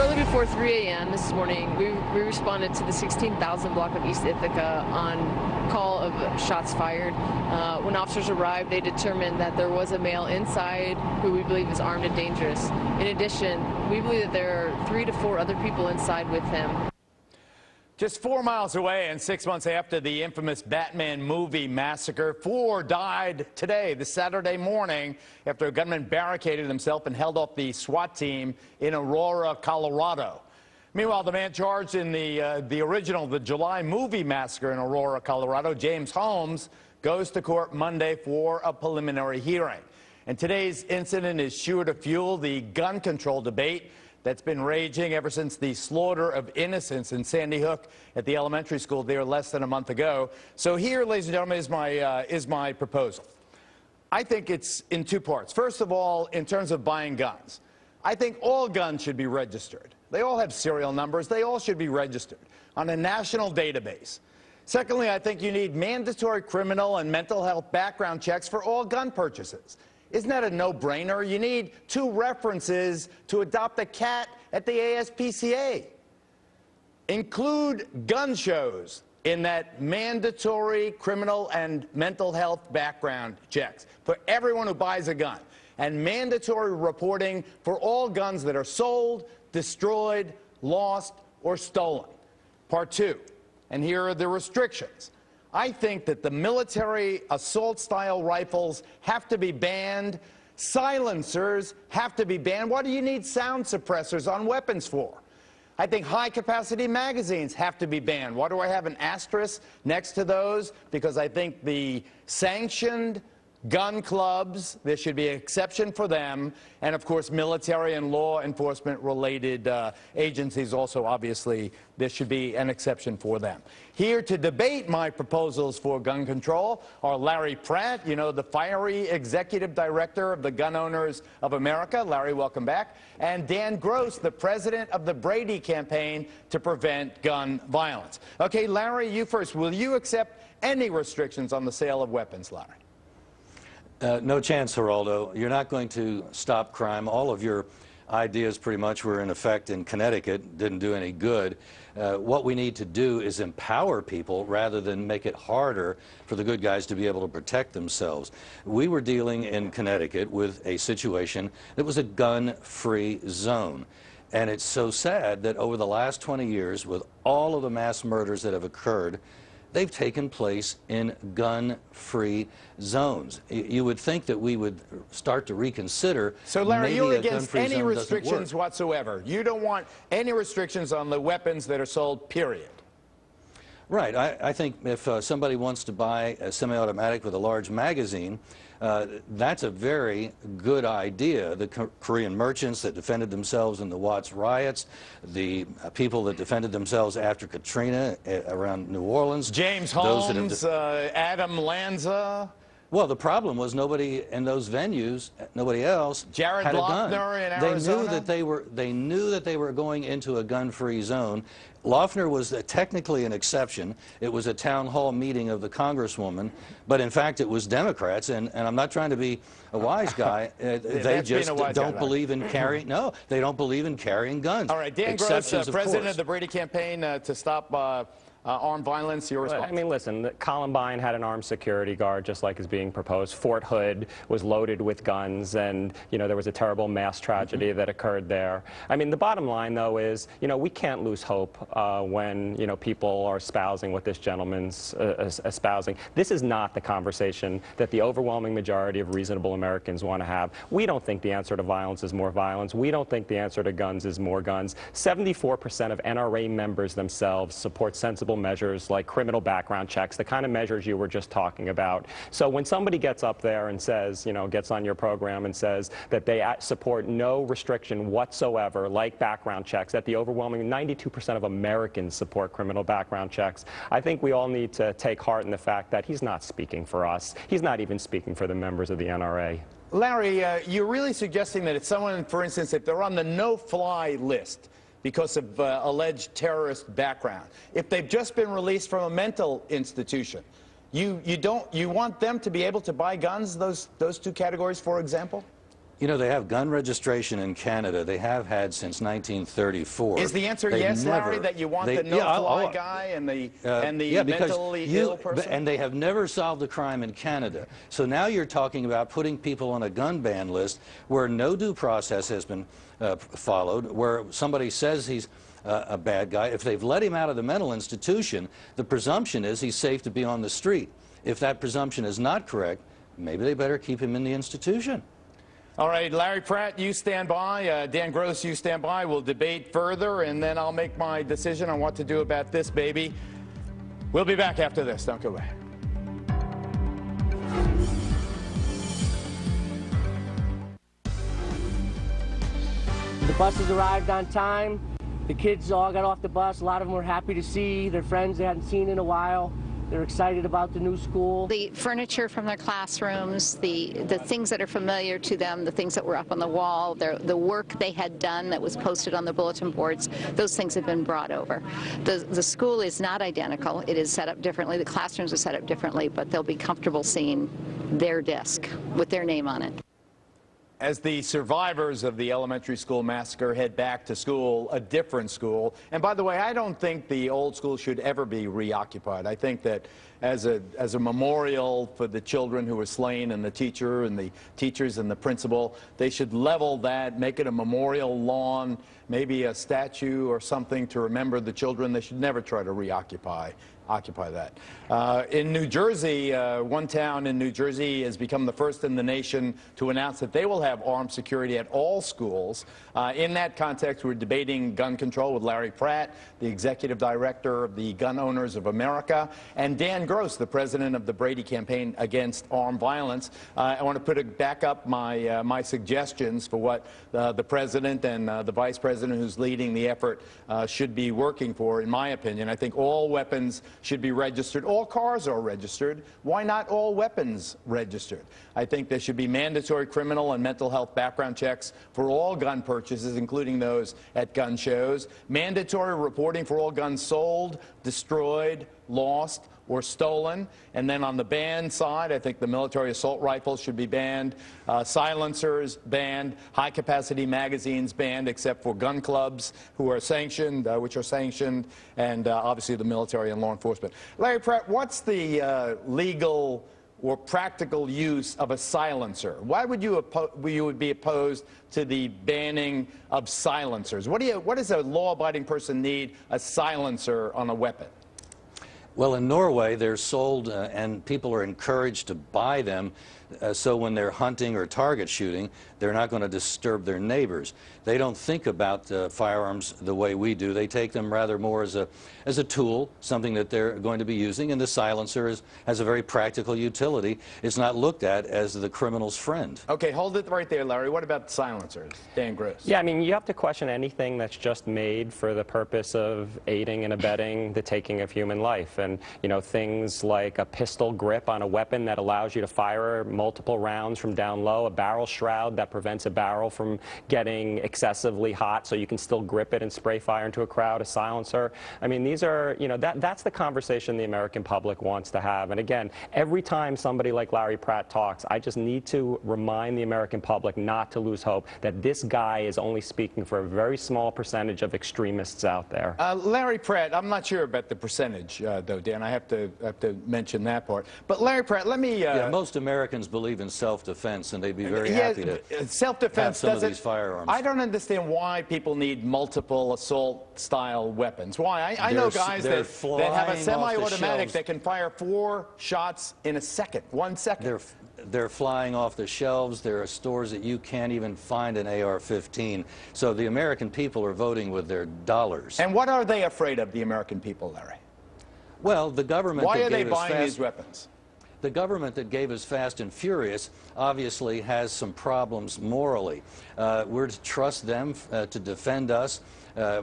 Shortly before 3 a.m. this morning, we, we responded to the 16,000 block of East Ithaca on call of shots fired. Uh, when officers arrived, they determined that there was a male inside who we believe is armed and dangerous. In addition, we believe that there are three to four other people inside with him. Just four miles away and six months after the infamous Batman movie massacre, four died today, this Saturday morning, after a gunman barricaded himself and held off the SWAT team in Aurora, Colorado. Meanwhile, the man charged in the, uh, the original, the July movie massacre in Aurora, Colorado, James Holmes, goes to court Monday for a preliminary hearing. And today's incident is sure to fuel the gun control debate that's been raging ever since the slaughter of innocents in Sandy Hook at the elementary school there less than a month ago. So here, ladies and gentlemen, is my, uh, is my proposal. I think it's in two parts. First of all, in terms of buying guns, I think all guns should be registered. They all have serial numbers. They all should be registered on a national database. Secondly, I think you need mandatory criminal and mental health background checks for all gun purchases. Isn't that a no-brainer? You need two references to adopt a cat at the ASPCA. Include gun shows in that mandatory criminal and mental health background checks for everyone who buys a gun and mandatory reporting for all guns that are sold, destroyed, lost, or stolen. Part two, and here are the restrictions. I think that the military assault style rifles have to be banned. Silencers have to be banned. What do you need sound suppressors on weapons for? I think high capacity magazines have to be banned. Why do I have an asterisk next to those? Because I think the sanctioned gun clubs, there should be an exception for them, and of course military and law enforcement related uh, agencies also obviously there should be an exception for them. Here to debate my proposals for gun control are Larry Pratt, you know, the fiery executive director of the Gun Owners of America. Larry, welcome back. And Dan Gross, the president of the Brady campaign to prevent gun violence. Okay, Larry, you first. Will you accept any restrictions on the sale of weapons, Larry? Uh, no chance, Geraldo. You're not going to stop crime. All of your ideas pretty much were in effect in Connecticut, didn't do any good. Uh, what we need to do is empower people rather than make it harder for the good guys to be able to protect themselves. We were dealing in Connecticut with a situation that was a gun-free zone. And it's so sad that over the last 20 years, with all of the mass murders that have occurred, they've taken place in gun-free zones. You would think that we would start to reconsider. So, Larry, you're against any restrictions whatsoever. You don't want any restrictions on the weapons that are sold, period. Right. I, I think if uh, somebody wants to buy a semi-automatic with a large magazine, uh, that's a very good idea. The Co Korean merchants that defended themselves in the Watts riots, the uh, people that defended themselves after Katrina uh, around New Orleans. James Holmes, uh, Adam Lanza. Well, the problem was nobody in those venues, nobody else, Jared had a gun. they knew that they were they knew that they were going into a gun-free zone. Loughner was a, technically an exception. It was a town hall meeting of the congresswoman, but in fact it was Democrats. And, and I'm not trying to be a wise guy. Uh, they just don't guy, believe in carrying. No, they don't believe in carrying guns. All right, Dan Gross, uh, president of, of the Brady campaign uh, to stop uh, armed violence, your response? I mean, listen, Columbine had an armed security guard, just like is being proposed. Fort Hood was loaded with guns, and, you know, there was a terrible mass tragedy mm -hmm. that occurred there. I mean, the bottom line, though, is, you know, we can't lose hope uh, when, you know, people are espousing what this gentleman's uh, espousing. This is not the conversation that the overwhelming majority of reasonable Americans want to have. We don't think the answer to violence is more violence. We don't think the answer to guns is more guns. 74% of NRA members themselves support sensible measures like criminal background checks, the kind of measures you were just talking about. So when somebody gets up there and says, you know, gets on your program and says that they support no restriction whatsoever, like background checks, that the overwhelming 92% of Americans support criminal background checks, I think we all need to take heart in the fact that he's not speaking for us. He's not even speaking for the members of the NRA. Larry, uh, you're really suggesting that if someone, for instance, if they're on the no-fly list, because of uh, alleged terrorist background. If they've just been released from a mental institution, you, you, don't, you want them to be able to buy guns, those, those two categories, for example? You know, they have gun registration in Canada. They have had since 1934. Is the answer They've yes, Larry, that you want they- the yeah, no-fly I'll- guy and the uh, and the yeah, mentally you- ill person? And they have never solved the crime in Canada. So now you're talking about putting people on a gun ban list where no due process has been uh, followed, where somebody says he's uh, a bad guy. If they've let him out of the mental institution, the presumption is he's safe to be on the street. If that presumption is not correct, maybe they better keep him in the institution. All right, Larry Pratt, you stand by. Uh, Dan Gross, you stand by. We'll debate further, and then I'll make my decision on what to do about this baby. We'll be back after this. Don't go away. The buses arrived on time. The kids all got off the bus. A lot of them were happy to see their friends they hadn't seen in a while. They're excited about the new school. The furniture from their classrooms, the, the things that are familiar to them, the things that were up on the wall, their, the work they had done that was posted on the bulletin boards, those things have been brought over. The, the school is not identical. It is set up differently. The classrooms are set up differently, but they'll be comfortable seeing their desk with their name on it. As the survivors of the elementary school massacre head back to school, a different school, and by the way, I don't think the old school should ever be reoccupied. I think that as a, as a memorial for the children who were slain and the teacher and the teachers and the principal, they should level that, make it a memorial lawn, maybe a statue or something to remember the children. They should never try to reoccupy occupy that. Uh, in New Jersey, uh, one town in New Jersey has become the first in the nation to announce that they will have armed security at all schools. Uh, in that context, we're debating gun control with Larry Pratt, the executive director of the Gun Owners of America, and Dan Gross, the president of the Brady Campaign Against Armed Violence. Uh, I want to put a, back up my, uh, my suggestions for what uh, the president and the vice president who's leading the effort should be working for, in my opinion. I think all weapons should be registered. All cars are registered. Why not all weapons registered? I think there should be mandatory criminal and mental health background checks for all gun purchases, including those at gun shows. Mandatory reporting for all guns sold, destroyed, lost, or stolen. And then on the ban side, I think the military assault rifles should be banned, uh, silencers banned, high capacity magazines banned, except for gun clubs who are sanctioned, uh, which are sanctioned, and uh, obviously the military and law enforcement. Larry Pratt, what's the uh, legal or practical use of a silencer? Why would you, you would be opposed to the banning of silencers? What, do you, what does a law-abiding person need a silencer on a weapon? Well, in Norway, they're sold uh, and people are encouraged to buy them uh, so when they're hunting or target shooting, they're not going to disturb their neighbors. They don't think about uh, firearms the way we do. They take them rather more as a, as a tool, something that they're going to be using, and the silencer is, has a very practical utility. It's not looked at as the criminal's friend. Okay, hold it right there, Larry. What about silencers? Dan Gross. Yeah, I mean, you have to question anything that's just made for the purpose of aiding and abetting the taking of human life. And, you know, things like a pistol grip on a weapon that allows you to fire multiple rounds from down low, a barrel shroud that prevents a barrel from getting excessively hot so you can still grip it and spray fire into a crowd, a silencer. I mean, these are, you know, that, that's the conversation the American public wants to have. And again, every time somebody like Larry Pratt talks, I just need to remind the American public not to lose hope that this guy is only speaking for a very small percentage of extremists out there. Uh, Larry Pratt, I'm not sure about the percentage, uh, though, Dan. I have to, have to mention that part. But Larry Pratt, let me. Uh, Yeah, most Americans believe in self-defense, and they'd be very Yeah, happy to self-defense have some of these firearms. I don't understand why people need multiple assault-style weapons. Why? I, I know guys that, that have a flying off the semi-automatic that can fire four shots in a second, one second. They're, they're flying off the shelves. There are stores that you can't even find an AR-15. So the American people are voting with their dollars. and what are they afraid of, the American people, Larry? well, the government Why are they buying fast, these weapons? The government that gave us Fast and Furious obviously has some problems morally. Uh, we're to trust them uh, to defend us. Uh,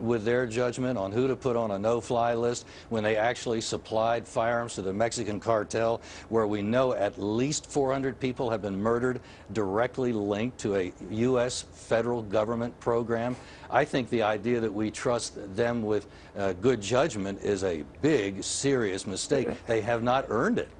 with their judgment on who to put on a no-fly list when they actually supplied firearms to the Mexican cartel, where we know at least 400 people have been murdered directly linked to a U.S. federal government program. I think the idea that we trust them with uh, good judgment is a big, serious mistake. They have not earned it.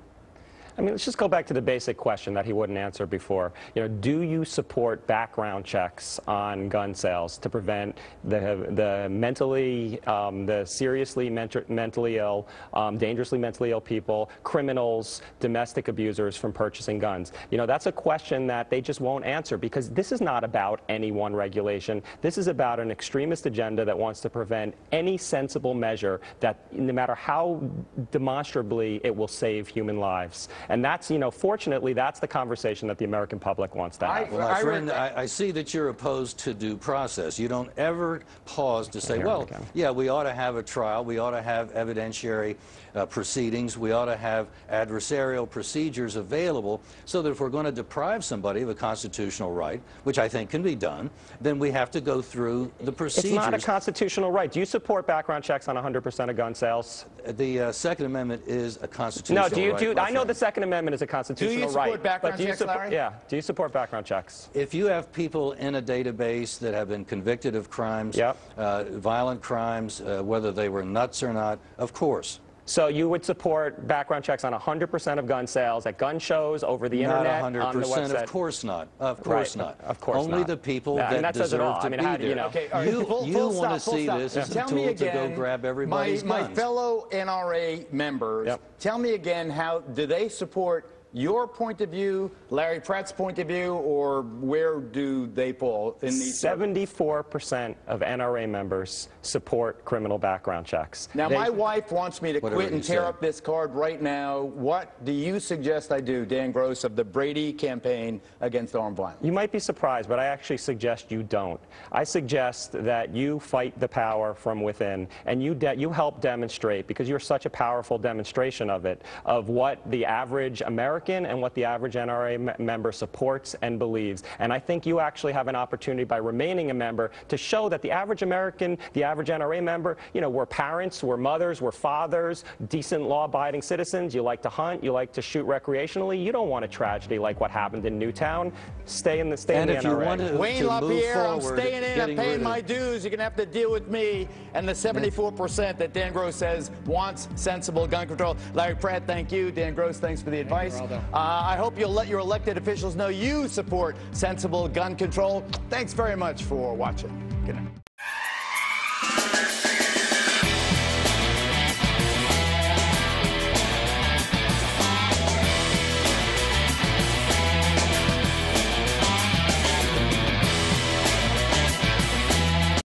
I mean, let's just go back to the basic question that he wouldn't answer before. You know, do you support background checks on gun sales to prevent the the mentally, um, the seriously ment- mentally ill, um, dangerously mentally ill people, criminals, domestic abusers from purchasing guns? You know, that's a question that they just won't answer because this is not about any one regulation. This is about an extremist agenda that wants to prevent any sensible measure that, no matter how demonstrably, it will save human lives. And that's, you know, fortunately, that's the conversation that the American public wants to have. I- Well, my I friend, I, I see that you're opposed to due process. You don't ever pause to say, well, go. yeah, we ought to have a trial, we ought to have evidentiary uh, proceedings, we ought to have adversarial procedures available so that if we're going to deprive somebody of a constitutional right, which I think can be done, then we have to go through the procedures. It's not a constitutional right. Do you support background checks on 100% of gun sales? the uh, Second Amendment is a constitutional right. No, do you right, do? my I know the Second Amendment is a constitutional support right. background but do you checks, support, Larry? Yeah. Do you support background checks? If you have people in a database that have been convicted of crimes, Yep. uh, violent crimes, uh, whether they were nuts or not, of course. So you would support background checks on 100% of gun sales at gun shows, over the Not internet, on the 100%, website? of course not. Of course Right, not. of course Only not. the people Yeah, I mean, that that says it deserve all. to I mean, be how do you there. know? Okay, all right, you full- you full want to stop, full see stop. this as Tell a me tool to again, go grab everybody's my, guns. My fellow NRA members, Yep. tell me again how do they support your point of view, Larry Pratt's point of view, or where do they fall in these? 74% of NRA members support criminal background checks. Now, They- my wife wants me to quit and tear said. up this card right now. What do you suggest I do, Dan Gross, of the Brady campaign against armed violence? You might be surprised, but I actually suggest you don't. I suggest that you fight the power from within and you, de- you help demonstrate, because you're such a powerful demonstration of it, of what the average American and what the average NRA me- member supports and believes. And I think you actually have an opportunity by remaining a member to show that the average American, the average NRA member, you know, we're parents, we're mothers, we're fathers, decent law-abiding citizens. You like to hunt, you like to shoot recreationally. You don't want a tragedy like what happened in Newtown. Stay in the stay And in the if you NRA. want to, Wayne to move LaPierre, I'm staying in, I'm paying my dues. You're going to have to deal with me and the 74% that Dan Gross says wants sensible gun control. Larry Pratt, thank you. Dan Gross, thanks for the advice. Uh, I hope you'll let your elected officials know you support sensible gun control. Thanks very much for watching. Good night.